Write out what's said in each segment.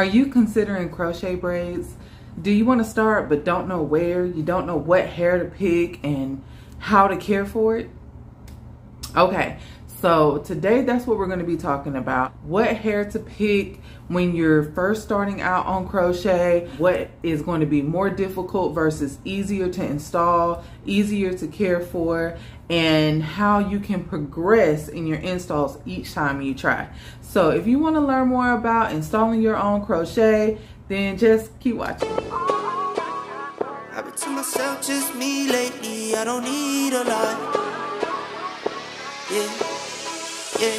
Are you considering crochet braids? Do you want to start but don't know where? You don't know what hair to pick and how to care for it? Okay, so today that's what we're going to be talking about. What hair to pick when you're first starting out on crochet, what is going to be more difficult versus easier to install, easier to care for, and how you can progress in your installs each time you try. So if you want to learn more about installing your own crochet, then just keep watching. I've been to myself, just me lately. I don't need a lot. Yeah. Hey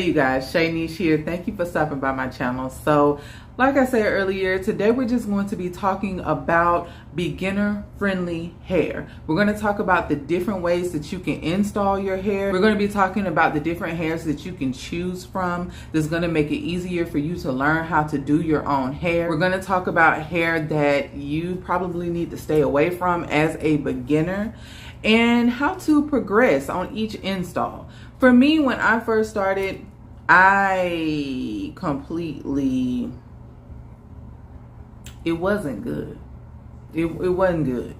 you guys, Shay here. Thank you for stopping by my channel. So, like I said earlier, today we're just going to be talking about beginner friendly hair. We're going to talk about the different ways that you can install your hair. We're going to be talking about the different hairs that you can choose from that's going to make it easier for you to learn how to do your own hair. We're going to talk about hair that you probably need to stay away from as a beginner and how to progress on each install. For me, when I first started, I completely, it wasn't good. It, it wasn't good.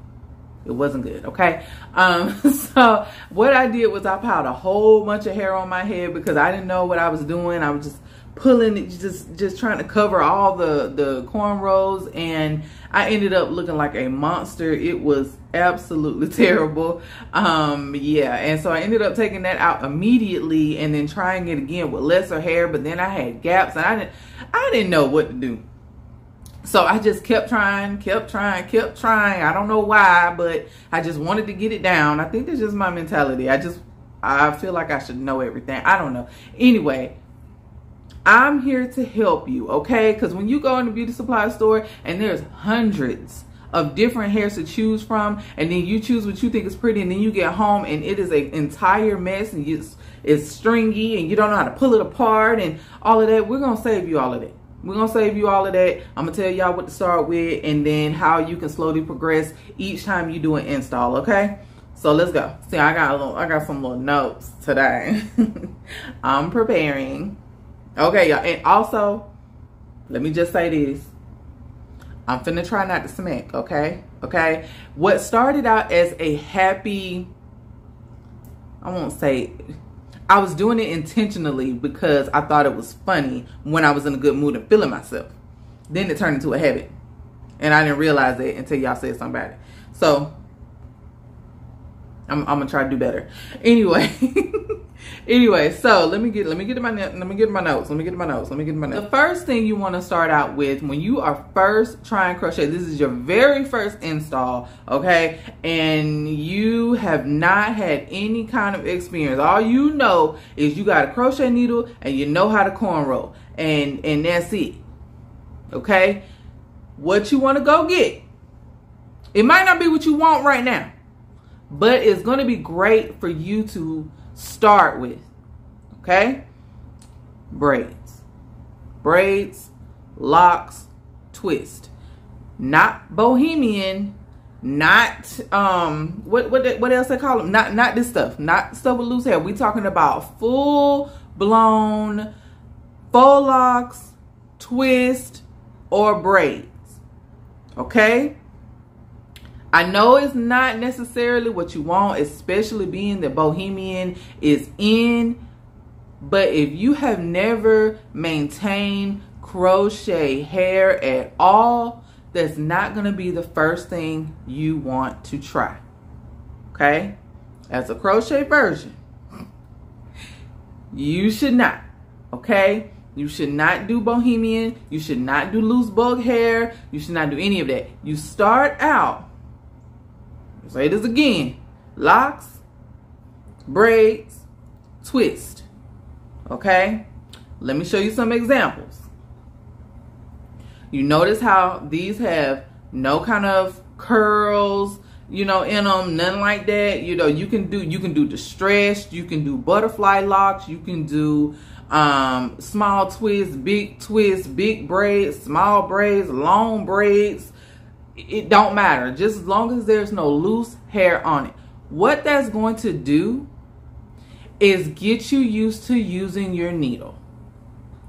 It wasn't good, okay? Um, so what I did was I piled a whole bunch of hair on my head because I didn't know what I was doing. I was just pulling it, just just trying to cover all the the cornrows and I ended up looking like a monster. It was absolutely terrible. Um, yeah, and so I ended up taking that out immediately and then trying it again with lesser hair, but then I had gaps and I didn't I didn't know what to do. So I just kept trying, kept trying, kept trying. I don't know why, but I just wanted to get it down. I think that's just my mentality. I just I feel like I should know everything. I don't know. Anyway, I'm here to help you, okay? Because when you go in the beauty supply store and there's hundreds of different hairs to choose from, and then you choose what you think is pretty, and then you get home and it is an entire mess and it's, it's stringy and you don't know how to pull it apart and all of that, we're going to save you all of that. We're going to save you all of that. I'm going to tell y'all what to start with and then how you can slowly progress each time you do an install, okay? So let's go. See, I got a little, I got some little notes today. I'm preparing. Okay, y'all. And also, let me just say this. I'm finna try not to smack, okay? Okay? What started out as a happy, I won't say, I was doing it intentionally because I thought it was funny when I was in a good mood and feeling myself. Then it turned into a habit. And I didn't realize it until y'all said something about it. So, I'm, I'm gonna try to do better. Anyway. anyway, so let me get let me get my let me get my notes. Let me get my notes. Let me get my notes. The first thing you want to start out with when you are first trying crochet, this is your very first install, okay? And you have not had any kind of experience. All you know is you got a crochet needle and you know how to cornrow. And and that's it. Okay? What you want to go get. It might not be what you want right now. But it's going to be great for you to start with. Okay? Braids. Braids, locks, twist. Not bohemian, not um what what what else they call them? Not not this stuff. Not stuff with loose hair. We talking about full blown faux locks, twist, or braids. Okay? I know it's not necessarily what you want, especially being that Bohemian is in. But if you have never maintained crochet hair at all, that's not going to be the first thing you want to try. Okay? As a crochet version, you should not. Okay? You should not do bohemian. You should not do loose bug hair. You should not do any of that. You start out say this again. Locks, braids, twist. Okay? Let me show you some examples. You notice how these have no kind of curls, you know, in them, nothing like that. You know, you can do you can do distressed, you can do butterfly locks, you can do um small twists, big twists, big braids, small braids, long braids, it don't matter just as long as there's no loose hair on it what that's going to do is get you used to using your needle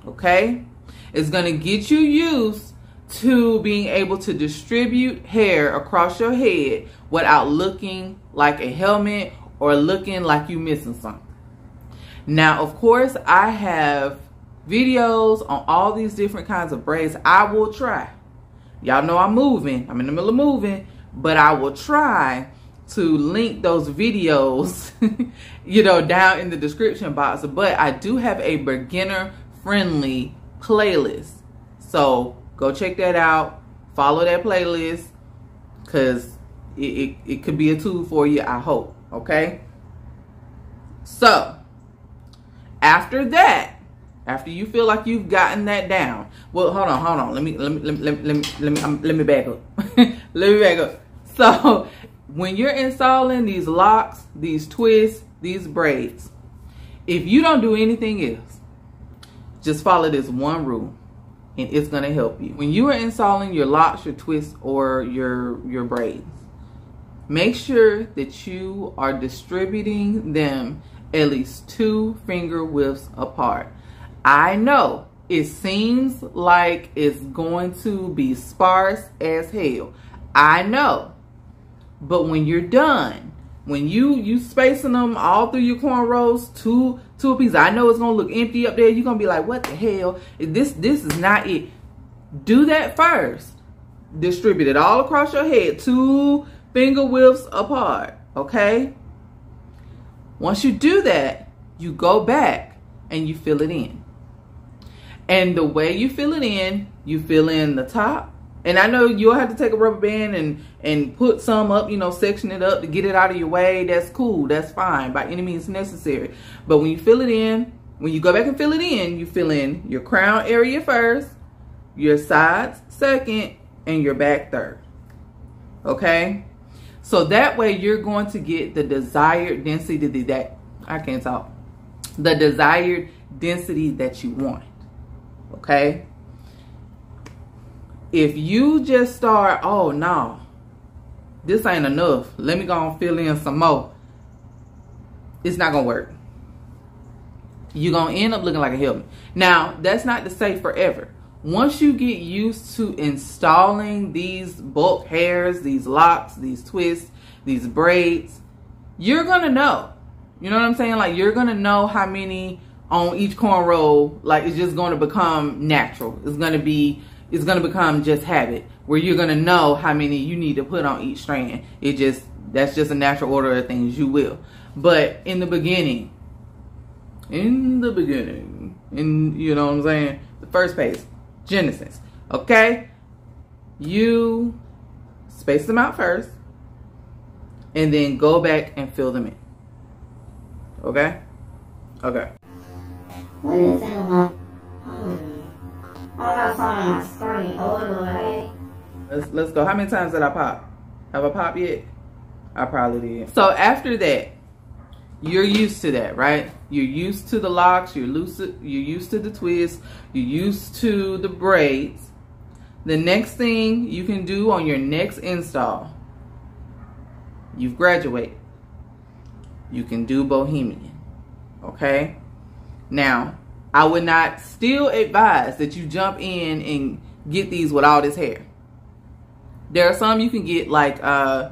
okay It's going to get you used to being able to distribute hair across your head without looking like a helmet or looking like you missing something. Now, of course, I have videos on all these different kinds of braids. I will try. Y'all know I'm moving. I'm in the middle of moving, but I will try to link those videos, you know, down in the description box. But I do have a beginner friendly playlist. So go check that out. Follow that playlist because it, it, it could be a tool for you, I hope. Okay. So after that, after you feel like you've gotten that down, well, hold on, hold on. Let me let me let me let me let me, um, let me back up. let me back up. So when you're installing these locks, these twists, these braids, if you don't do anything else, just follow this one rule and it's going to help you. When you are installing your locks, your twists, or your, your braids, make sure that you are distributing them at least two finger widths apart. I know it seems like it's going to be sparse as hell. I know. But when you're done, when you you spacing them all through your cornrows, two two pieces, I know it's gonna look empty up there. You're gonna be like, what the hell? This this is not it. Do that first. Distribute it all across your head, two finger widths apart. Okay. Once you do that, you go back and you fill it in. And the way you fill it in, you fill in the top, and I know you'll have to take a rubber band and and put some up, you know, section it up to get it out of your way. That's cool. That's fine by any means necessary. But when you fill it in, when you go back and fill it in, you fill in your crown area first, your sides second, and your back third. Okay? So that way you're going to get the desired density that I can't talk. The desired density that you want. Okay? if you just start, oh no, this ain't enough. Let me go and fill in some more. It's not gonna work. You're gonna end up looking like a helmet. Now, that's not to say forever. Once you get used to installing these bulk hairs, these locks, these twists, these braids, you're gonna know. You know what I'm saying? Like you're gonna know how many on each corn cornrow. Like it's just gonna become natural. It's gonna be it's going to become just habit where you're going to know how many you need to put on each strand. It just, that's just a natural order of things. You will. But in the beginning, in the beginning, in, you know what I'm saying? The first page, Genesis. Okay? You space them out first and then go back and fill them in. Okay? Okay. What is that? Let's let's go. How many times did I pop? Have I popped yet? I probably did. So after that, you're used to that, right? You're used to the locks. You're loose. You're used to the twists. You're used to the braids. The next thing you can do on your next install, you've graduated. You can do Bohemian. Okay. Now, I would not still advise that you jump in and get these with all this hair. There are some you can get like uh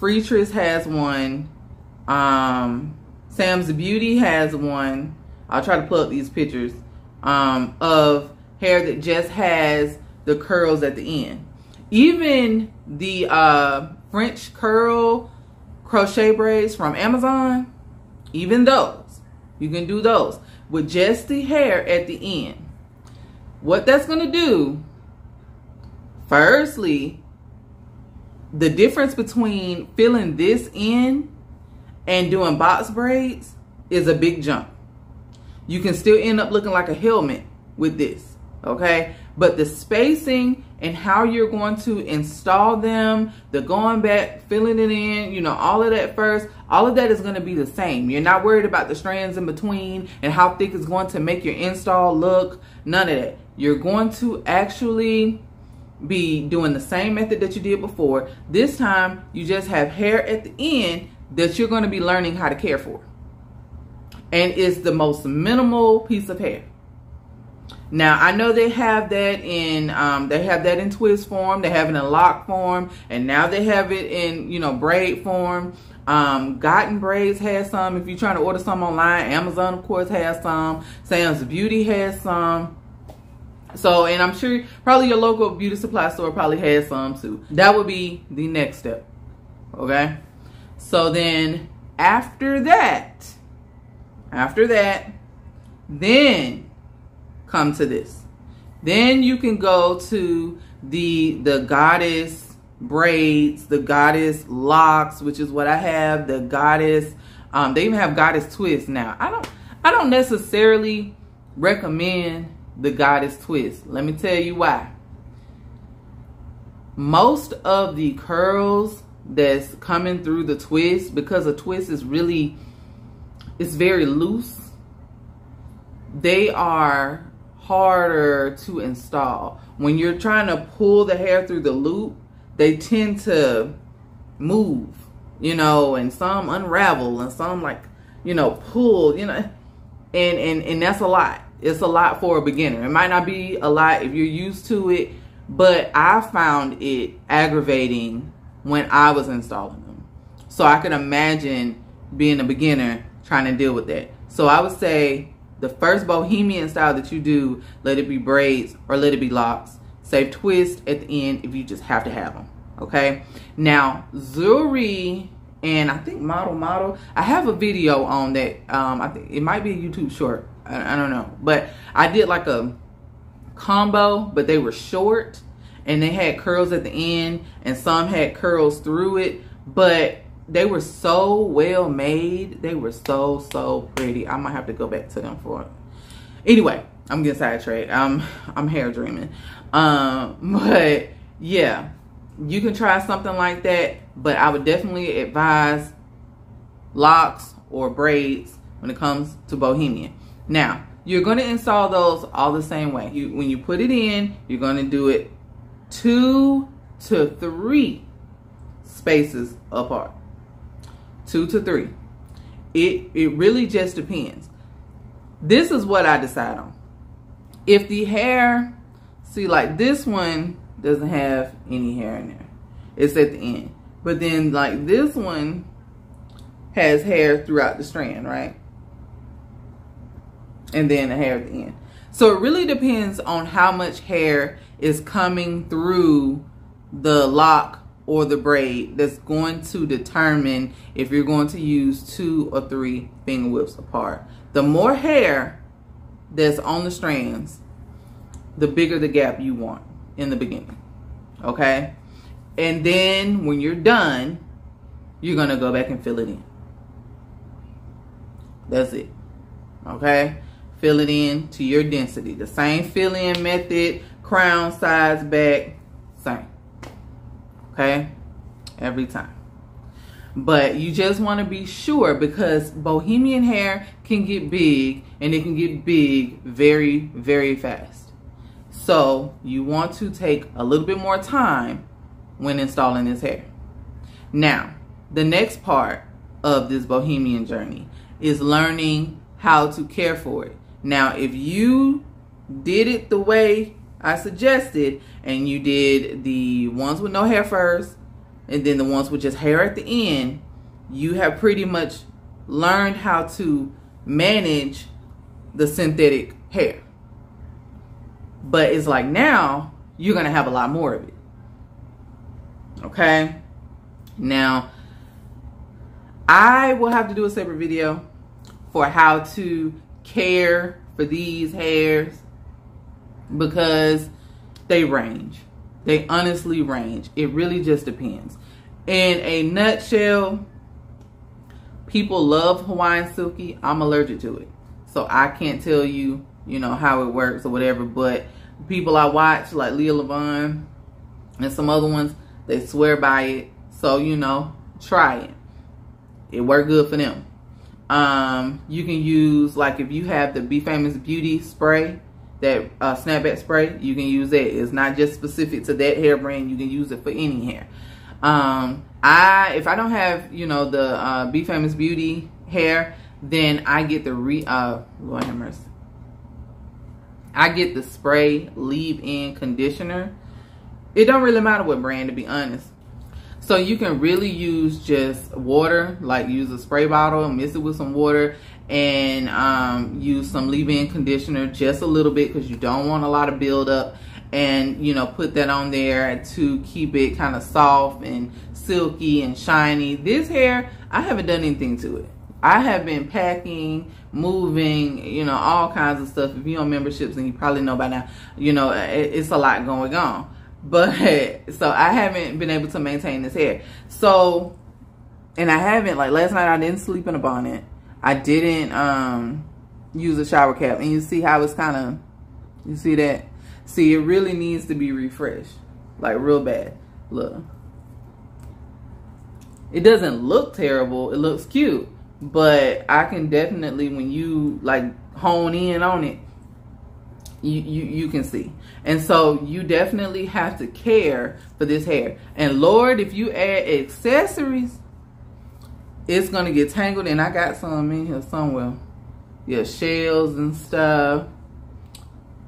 Freetress has one. Um Sam's Beauty has one. I'll try to pull up these pictures um, of hair that just has the curls at the end. Even the uh, French curl crochet braids from Amazon, even those, you can do those with just the hair at the end. What that's going to do, firstly, the difference between filling this in and doing box braids is a big jump. You can still end up looking like a helmet with this, okay? But the spacing and how you're going to install them, the going back, filling it in, you know, all of that first, all of that is going to be the same. You're not worried about the strands in between and how thick it's going to make your install look. None of that. You're going to actually be doing the same method that you did before. This time, you just have hair at the end that you're going to be learning how to care for. And it's the most minimal piece of hair. Now I know they have that in um, they have that in twist form, they have it in lock form, and now they have it in you know braid form. Um, Gotten Braids has some. If you're trying to order some online, Amazon of course has some. Sam's Beauty has some. So, and I'm sure probably your local beauty supply store probably has some too. That would be the next step. Okay. So then after that, after that, then come to this. Then you can go to the the goddess braids, the goddess locks, which is what I have, the goddess um, they even have goddess twist now. I don't I don't necessarily recommend the goddess twist. Let me tell you why. Most of the curls that's coming through the twist, because a twist is really, it's very loose, they are harder to install. When you're trying to pull the hair through the loop, they tend to move, you know, and some unravel and some like, you know, pull, you know, and, and, and that's a lot. It's a lot for a beginner. It might not be a lot if you're used to it, but I found it aggravating when I was installing them. So I can imagine being a beginner trying to deal with that. So I would say the first bohemian style that you do, let it be braids or let it be locks. Save twist at the end if you just have to have them. Okay. Now, Zuri and I think Model Model, I have a video on that. Um, I think it might be a YouTube short. I, I don't know. But I did like a combo, but they were short and they had curls at the end and some had curls through it. But they were so well made. They were so, so pretty. I might have to go back to them for it. Anyway, I'm getting sidetracked. I'm, I'm hair dreaming. Um, but yeah, you can try something like that. But I would definitely advise locks or braids when it comes to Bohemian. Now, you're going to install those all the same way. You, when you put it in, you're going to do it two to three spaces apart. Two to three. It, it really just depends. This is what I decide on. If the hair, see like this one doesn't have any hair in there. It's at the end. But then like this one has hair throughout the strand, right? and then the hair at the end. So it really depends on how much hair is coming through the lock or the braid that's going to determine if you're going to use two or three finger whips apart. The more hair that's on the strands, the bigger the gap you want in the beginning. Okay? And then when you're done, you're to go back and fill it in. That's it. Okay? fill it in to your density. The same fill-in method, crown, size, back, same. Okay? Every time. But you just want to be sure because bohemian hair can get big and it can get big very, very fast. So you want to take a little bit more time when installing this hair. Now, the next part of this bohemian journey is learning how to care for it. Now, if you did it the way I suggested, and you did the ones with no hair first, and then the ones with just hair at the end, you have pretty much learned how to manage the synthetic hair. But it's like now you're going to have a lot more of it. Okay? Now, I will have to do a separate video for how to care for these hairs because they range. They honestly range. It really just depends. In a nutshell, people love Hawaiian Silky. I'm allergic to it. So I can't tell you, you know, how it works or whatever. But people I watch, like Leah Levon and some other ones, they swear by it. So, you know, try it. It worked good for them. Um, you can use like if you have the Be Famous Beauty spray, that uh, snapback spray, you can use that. It's not just specific to that hair brand. You can use it for any hair. Um, I if I don't have you know the uh, Be Famous Beauty hair, then I get the re uh Lord have mercy. I get the spray leave-in conditioner. It don't really matter what brand to be honest. So you can really use just water, like use a spray bottle and mix it with some water and um, use some leave-in conditioner just a little bit because you don't want a lot of buildup and you know put that on there to keep it kind of soft and silky and shiny. This hair, I haven't done anything to it. I have been packing, moving, you know, all kinds of stuff. If you're on memberships, and you probably know by now, you know, it's a lot going on. But so I haven't been able to maintain this hair. So, and I haven't like last night I didn't sleep in a bonnet. I didn't um use a shower cap, and you see how it's kind of, you see that. See, it really needs to be refreshed, like real bad. Look. It doesn't look terrible. It looks cute. But I can definitely, when you like hone in on it, you, you, you can see. And so you definitely have to care for this hair. And Lord, if you add accessories, it's to get tangled. And I got some in here somewhere. Yeah, shells and stuff,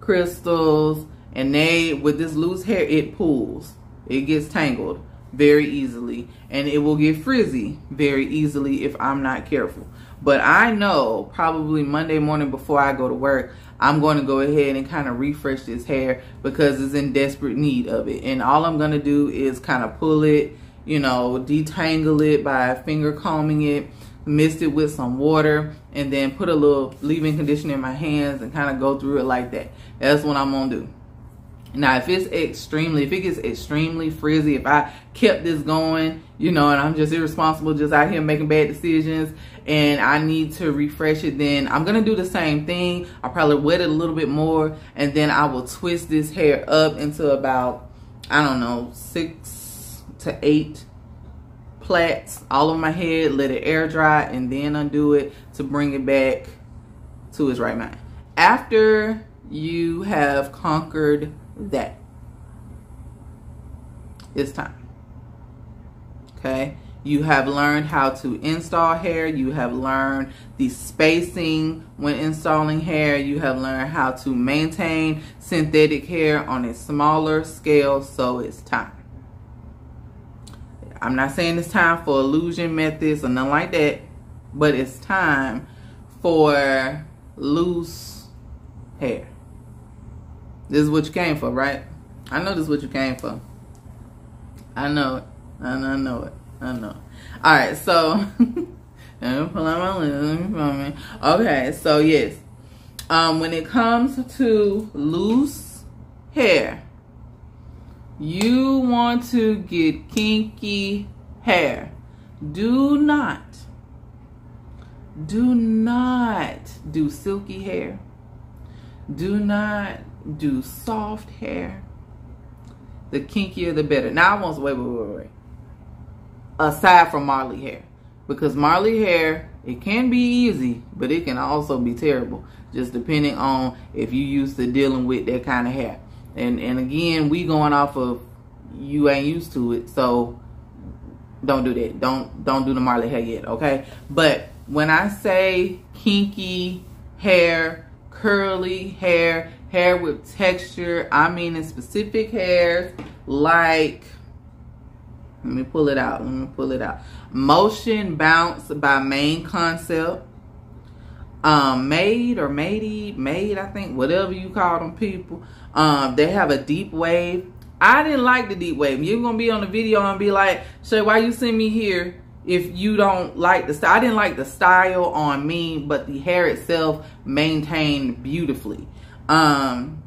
crystals. And they, with this loose hair, it pulls. It gets tangled very easily and it will get frizzy very easily if I'm not careful. But I know probably Monday morning before I go to work, I'm going to go ahead and kind of refresh this hair because it's in desperate need of it. And all I'm going to do is kind of pull it, you know, detangle it by finger combing it, mist it with some water, and then put a little leave-in conditioner in my hands and kind of go through it like that. That's what I'm to do. Now, if it's extremely, if it gets extremely frizzy, if I kept this going, you know, and I'm just irresponsible, just out here making bad decisions, and I need to refresh it, then I'm going to do the same thing. I'll probably wet it a little bit more, and then I will twist this hair up into about, I don't know, six to eight plaits all over my head, let it air dry, and then undo it to bring it back to its right mind. After you have conquered that. It's time. Okay. You have learned how to install hair. You have learned the spacing when installing hair. You have learned how to maintain synthetic hair on a smaller scale. So it's time. I'm not saying it's time for illusion methods or nothing like that, but it's time for loose hair. This is what you came for, right? I know this is what you came for. I know it. I know, it. I know. All right, so let me pull out my list. Okay, so yes, um, when it comes to loose hair, you want to get kinky hair. Do not, do not do silky hair. Do not do soft hair. The kinkier, the better. Now I want to wait, wait, wait, wait. Aside from Marley hair, because Marley hair it can be easy, but it can also be terrible, just depending on if you used to dealing with that kind of hair. And and again, we going off of you ain't used to it, so don't do that. Don't don't do the Marley hair yet, okay? But when I say kinky hair, curly hair, hair with texture. I mean in specific hairs like, let me pull it out. Let me pull it out. Motion Bounce by Mane Concept. Um, made or matey, made, I think, whatever you call them people. Um, they have a deep wave. I didn't like the deep wave. You're gonna be on the video and be like, Shay, why you send me here if you don't like the style? I didn't like the style on me, but the hair itself maintained beautifully. Um,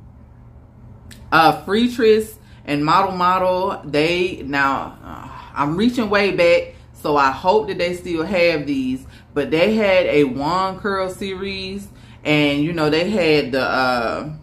uh, Freetress and Model Model, they now uh, I'm reaching way back, so I hope that they still have these. But they had a wand curl series, and you know they had the uh,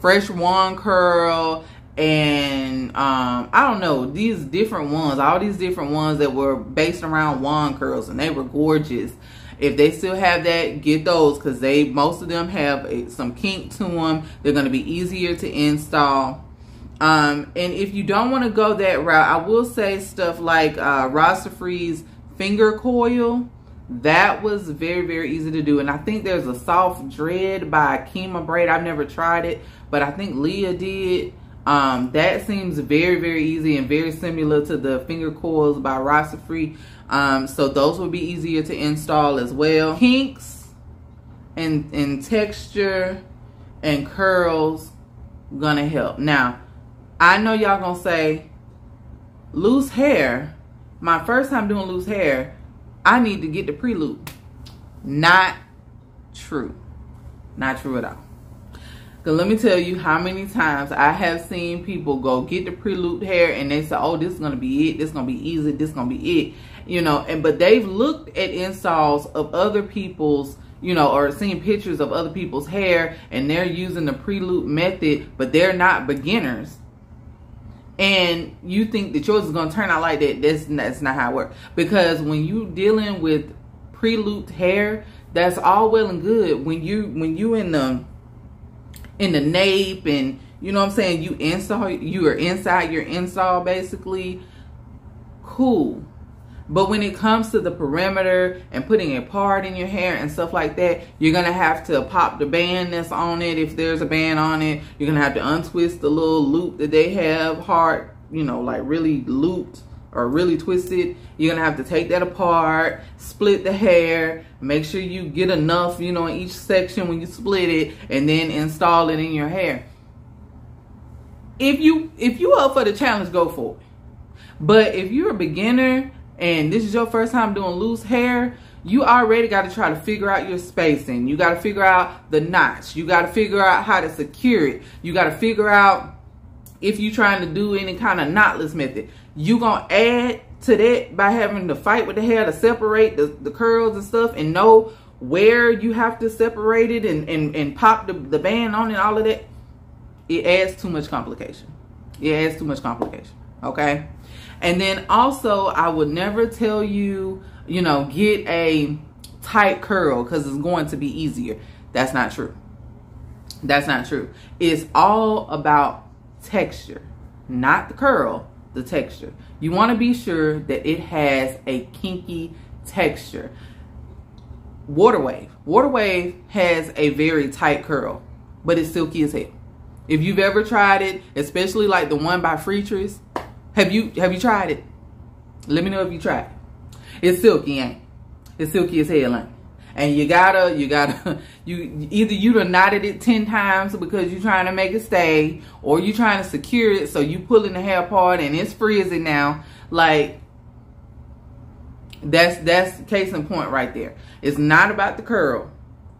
fresh wand curl and um i don't know these different ones all these different ones that were based around wand curls and they were gorgeous if they still have that, get those because they most of them have a, some kink to them. They're going to be easier to install. Um, and if you don't want to go that route, I will say stuff like uh, Rasta Freeze finger coil. That was very, very easy to do. And I think there's a soft dread by Kima Braid. I've never tried it, but I think Leah did. Um, that seems very, very easy and very similar to the finger coils by RastAfri. Um, so those will be easier to install as well. Kinks and, and texture and curls gonna help. Now, I know y'all gonna say, loose hair, my first time doing loose hair, I need to get the pre-loop. Not true. Not true at all. Cause let me tell you how many times I have seen people go get the pre-looped hair and they say, oh, this is gonna be it, this is gonna be easy, this is gonna be it. You know, and but they've looked at installs of other people's you know, or seeing pictures of other people's hair and they're using the pre-loop method, but they're not beginners. And you think that yours is going to turn out like that. That's, that's not how it works. Because when you dealing with pre-looped hair, that's all well and good. When you, when you in the, in the nape and, you know what I'm saying, you install, you are inside your install basically, cool but when it comes to the perimeter and putting a part in your hair and stuff like that, you're going to have to pop the band that's on it if there's a band on it. You're going to have to untwist the little loop that they have hard, you know, like really looped or really twisted. You're going to have to take that apart, split the hair, make sure you get enough, you know, in each section when you split it and then install it in your hair. If you if you up for the challenge, go for it. But if you're a beginner and this is your first time doing loose hair, you already got to try to figure out your spacing. You got to figure out the notch. You got to figure out how to secure it. You got to figure out if you're trying to do any kind of knotless method. You going to add to that by having to fight with the hair to separate the, the curls and stuff and know where you have to separate it and, and, and pop the, the band on and all of that. It adds too much complication. It adds too much complication. Okay? And then also, I would never tell you, you know, get a tight curl because it's going to be easier. That's not true. That's not true. It's all about texture, not the curl, the texture. You want to be sure that it has a kinky texture. Water Wave. Water Wave has a very tight curl, but it's silky as hell. If you've ever tried it, especially like the one by Freetress, have you have you tried it? Let me know if you tried. It's silky, ain't? It? It's silky as hell, ain't? And you gotta, you gotta, you either you done knotted it ten times because you're trying to make it stay, or you trying to secure it so you pulling the hair apart and it's freezing now. Like that's that's case in point right there. It's not about the curl,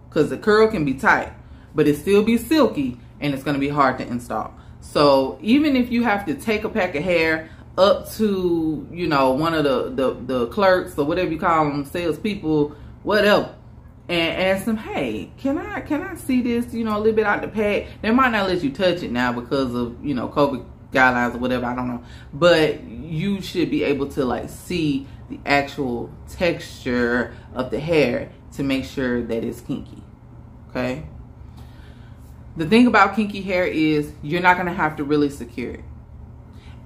because the curl can be tight, but it still be silky and it's gonna be hard to install. So even if you have to take a pack of hair up to, you know, one of the, the, the clerks or whatever you call them, salespeople, whatever, and ask them, hey, can I can I see this, you know, a little bit out the pack? They might not let you touch it now because of, you know, COVID guidelines or whatever, I don't know. But you should be able to like see the actual texture of the hair to make sure that it's kinky. Okay? The thing about kinky hair is you're not going to have to really secure it.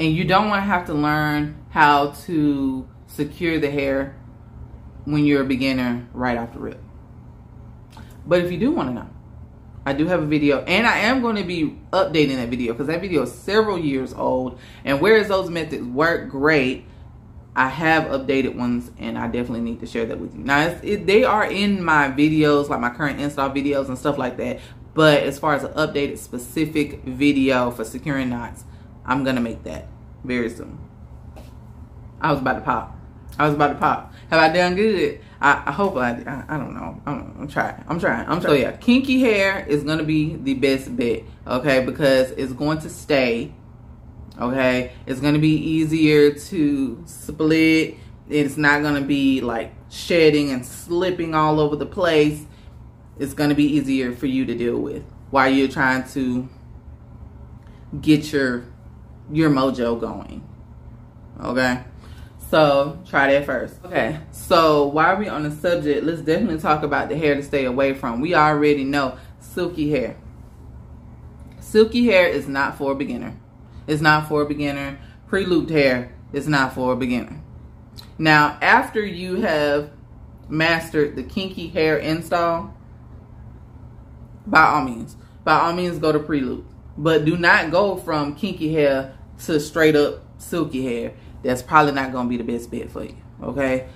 And you don't want to have to learn how to secure the hair when you're a beginner right off the rip. But if you do want to know, I do have a video and I am going to be updating that video because that video is several years old. And whereas those methods work great, I have updated ones and I definitely need to share that with you. Now, it, they are in my videos, like my current install videos and stuff like that. But as far as an updated specific video for securing knots, I'm going to make that very soon. I was about to pop. I was about to pop. Have I done good? I, I hope I, I, I don't know. I'm, I'm, trying. I'm trying. I'm trying. So yeah, kinky hair is going to be the best bet. Okay. Because it's going to stay. Okay. It's going to be easier to split. It's not going to be like shedding and slipping all over the place it's going to be easier for you to deal with while you're trying to get your your mojo going. Okay? So, try that first. Okay, so while we're on the subject, let's definitely talk about the hair to stay away from. We already know silky hair. Silky hair is not for a beginner. It's not for a beginner. Pre-looped hair is not for a beginner. Now, after you have mastered the kinky hair install, by all means, by all means go to pre-looped. But do not go from kinky hair to straight up silky hair. That's probably not going to be the best bet for you. Okay.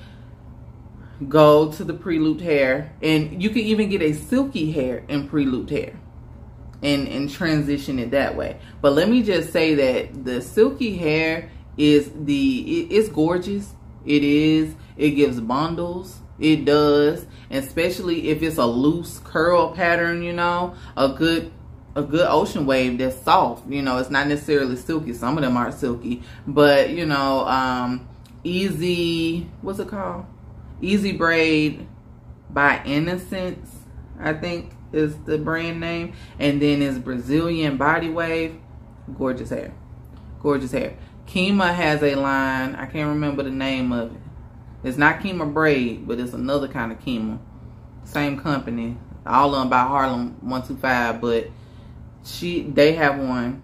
Go to the pre-looped hair. And you can even get a silky hair in pre-looped hair. And, and transition it that way. But let me just say that the silky hair is the, it, it's gorgeous. It is. It gives bundles. It does. Especially if it's a loose curl pattern, you know, a good a good ocean wave that's soft. You know, it's not necessarily silky. Some of them are silky, but you know, um, easy. What's it called? Easy braid by Innocence. I think is the brand name, and then is Brazilian body wave. Gorgeous hair, gorgeous hair. Kima has a line. I can't remember the name of it. It's not Kima braid, but it's another kind of Kima. Same company. All of them by Harlem 125, but she they have one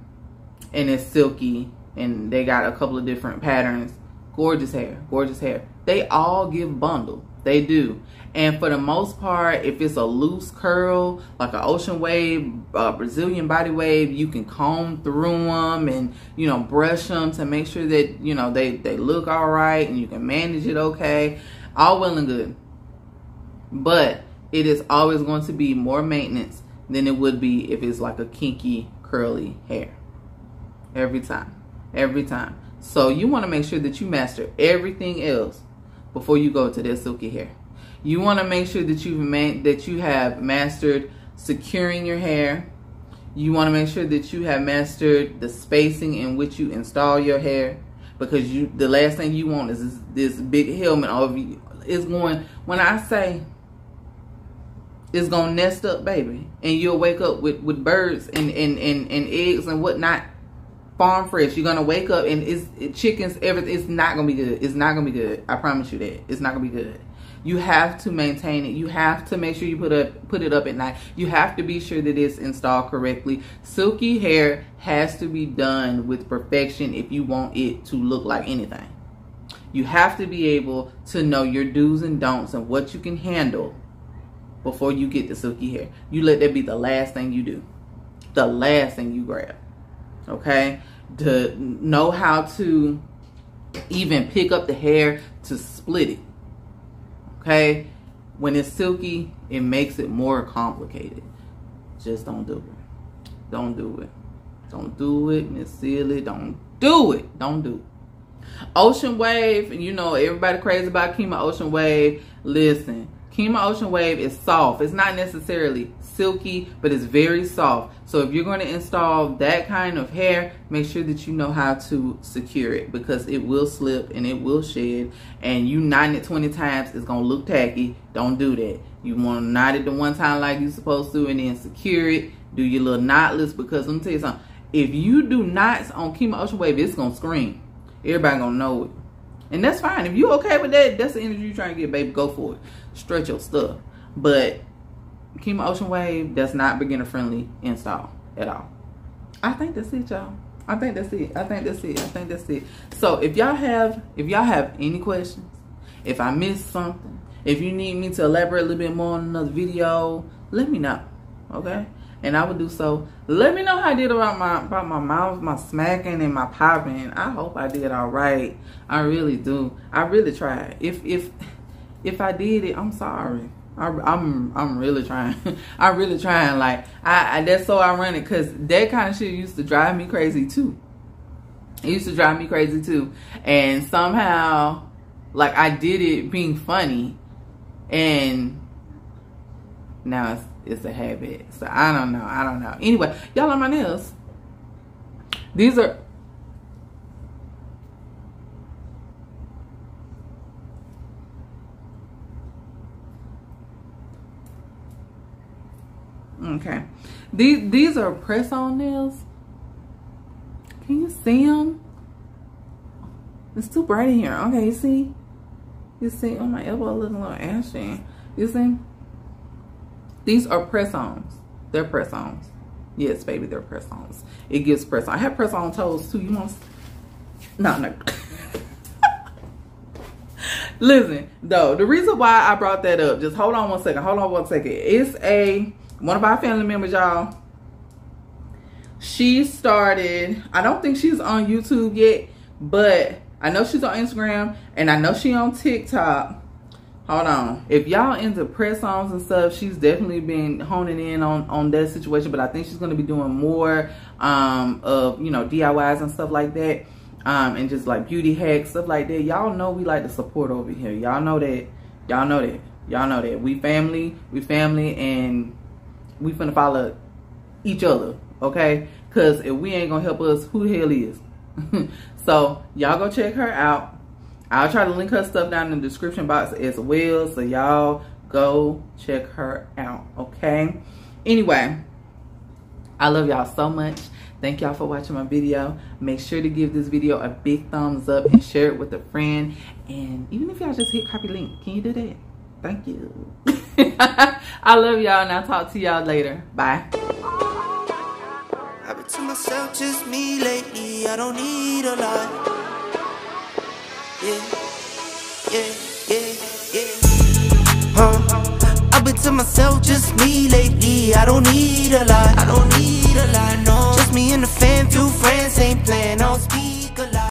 and it's silky and they got a couple of different patterns gorgeous hair gorgeous hair they all give bundle they do and for the most part if it's a loose curl like an ocean wave uh, brazilian body wave you can comb through them and you know brush them to make sure that you know they they look all right and you can manage it okay all well and good but it is always going to be more maintenance than it would be if it's like a kinky curly hair. Every time. Every time. So you want to make sure that you master everything else before you go to that silky hair. You want to make sure that you've that you have mastered securing your hair. You want to make sure that you have mastered the spacing in which you install your hair. Because you the last thing you want is this, this big helmet over you. It's going when I say it's gonna nest up baby and you'll wake up with with birds and and and, and eggs and whatnot farm fresh you're gonna wake up and it's it, chickens everything it's not gonna be good. It's not gonna be good. I promise you that. It's not gonna be good you have to maintain it you have to make sure you put up put it up at night you have to be sure that it's installed correctly silky hair has to be done with perfection if you want it to look like anything you have to be able to know your do's and don'ts and what you can handle before you get the silky hair. You let that be the last thing you do. The last thing you grab. Okay? To know how to even pick up the hair to split it. Okay? When it's silky, it makes it more complicated. Just don't do it. Don't do it. Don't do it, Miss Silly. Don't do it. Don't do it. Ocean Wave, and you know, everybody crazy about Kima Ocean Wave. Listen, Kima Ocean Wave is soft. It's not necessarily silky, but it's very soft. So if you're going to install that kind of hair, make sure that you know how to secure it because it will slip and it will shed. And you knotting it 20 times, it's going to look tacky. Don't do that. You want to knot it the one time like you're supposed to and then secure it. Do your little knotless because let me tell you something. If you do knots on Kima Ocean Wave, it's going to scream. Everybody going to know it. And that's fine. If you okay with that, that's the energy you're trying to get, baby. Go for it. Stretch your stuff. But Kima Ocean Wave does not beginner friendly install at all. I think that's it, y'all. I think that's it. I think that's it. I think that's it. So if y'all have if y'all have any questions, if I missed something, if you need me to elaborate a little bit more on another video, let me know. Okay? And I would do so. Let me know how I did about my about my mouth, my smacking, and my popping. I hope I did all right. I really do. I really tried. If if if I did it, I'm sorry. I, am I'm, I'm really trying. I'm really trying. Like I, I that's so ironic because that kind of shit used to drive me crazy too. It used to drive me crazy too, and somehow, like I did it being funny, and now it's it's a habit. So I don't know. I don't know. Anyway, y'all on my nails. These are Okay. These these are press on nails. Can you see them? It's too bright in here. Okay, you see? You see on oh, my elbow looking a little ashy. You see? These are press-ons. They're press-ons. Yes, baby, they're press-ons. It gives press on. I have press-on toes too. You want? No, no. Listen, though, the reason why I brought that up, just hold on one second. Hold on one second. It's a one of our family members, y'all. She started, I don't think she's on YouTube yet, but I know she's on Instagram and I know she on TikTok. Hold on. If y'all into press-ons and stuff, she's definitely been honing in on, on that situation, but I think she's going to be doing more um, of, you know, DIYs and stuff like that um, and just like beauty hacks, stuff like that. Y'all know we like to support over here. Y'all know that. Y'all know that. Y'all know that. We family. We family, and we finna follow each other. Okay? Cause if we ain't gonna help us, who the hell is? so y'all go check her out. I'll try to link her stuff down in the description box as well. So y'all go check her out. Okay? Anyway, I love y'all so much. Thank y'all for watching my video. Make sure to give this video a big thumbs up and share it with a friend. And even if y'all just hit copy link, can you do that? Thank you. I love y'all and I'll talk to y'all later. Bye. To myself, just me lately. I don't need a lot yeah, yeah, yeah, yeah. Huh? I've been to myself, just me lately. I don't need a lot, I don't need a lot, no. Just me and the fam, few friends ain't playing on speed.